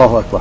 好好说